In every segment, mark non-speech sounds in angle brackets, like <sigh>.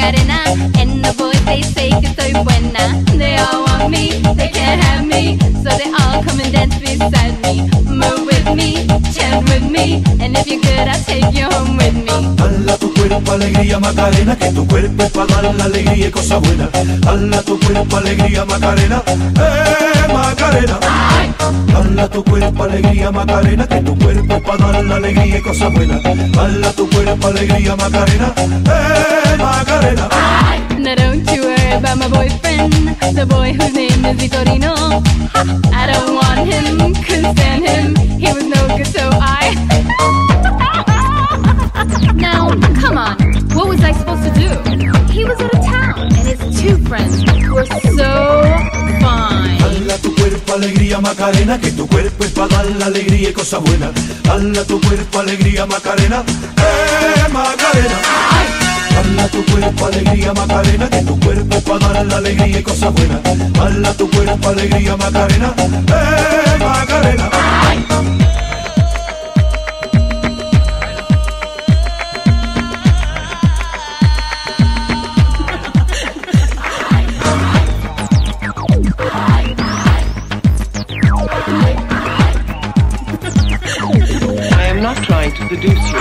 Macarena. And the boys, they say que soy buena. They all want me, they can't have me. So they all come and dance beside me. Move with me, chant with me. And if you're good, I'll take you home with me. Hala tu cuerpo alegría Macarena, que tu cuerpo es para dar la alegría y cosa buena. Hala tu cuerpo alegría Macarena, eh tu cuerpo alegría Macarena, que tu cuerpo dar la alegría y cosa buena. Hala tu cuerpo alegría Macarena, eh Macarena. Now don't you worry about my boyfriend, the boy whose name is Vitorino. I don't want him, couldn't stand him. He was no good, so I. <laughs> now, come on, what was I supposed to do? He was out of town, and his two friends were so. Hala tu cuerpo alegría Macarena, que tu cuerpo es para dar la alegría y cosa buena. Hala tu cuerpo alegría Macarena, eh Macarena. Hala tu cuerpo alegría Macarena, que tu cuerpo es para dar la alegría y cosa buena. Hala tu cuerpo alegría Macarena, eh Macarena. Seduce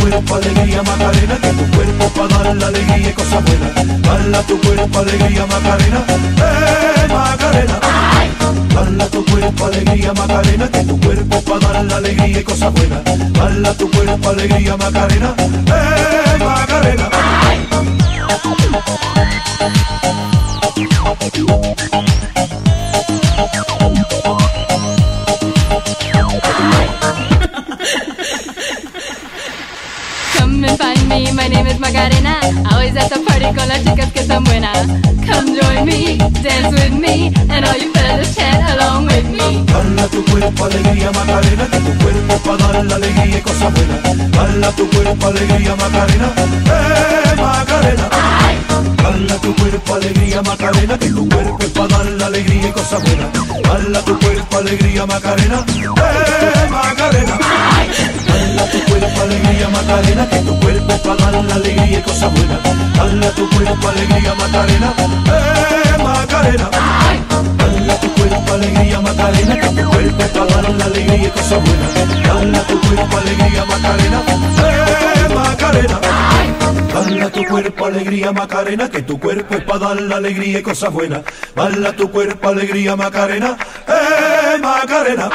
cuerpo alegría Macarena, que tu cuerpo para dar la alegría y cosa buena. Hala tu cuerpo alegría Macarena, eh Macarena. Hala tu cuerpo alegría Macarena, que tu cuerpo para dar la alegría y cosa buena. Hala tu cuerpo alegría Macarena, eh Macarena. Come and find me, my name is Macarena. At the party con las chicas que están buenas. Come join me, dance with me, and all you fellas chant along with me. Hala tu cuerpo alegría Macarena, que tu cuerpo para dar la alegría y cosa buena. Hala tu cuerpo alegría Macarena, eh Macarena. Hala tu cuerpo alegría Macarena, que tu cuerpo es para dar la alegría y cosa buena. Hala tu cuerpo alegría Macarena, eh Macarena. Alegría Macarena, que tu cuerpo es para dar la alegría y cosa buena. Hala tu cuerpo alegría Macarena, eh Macarena. Hala tu cuerpo alegría Macarena, que tu cuerpo es para dar la alegría y cosa buena. Hala tu cuerpo alegría Macarena, eh Macarena. Hala tu cuerpo alegría Macarena, que tu cuerpo es para dar la alegría y cosa buena. Hala tu cuerpo alegría Macarena, eh Macarena.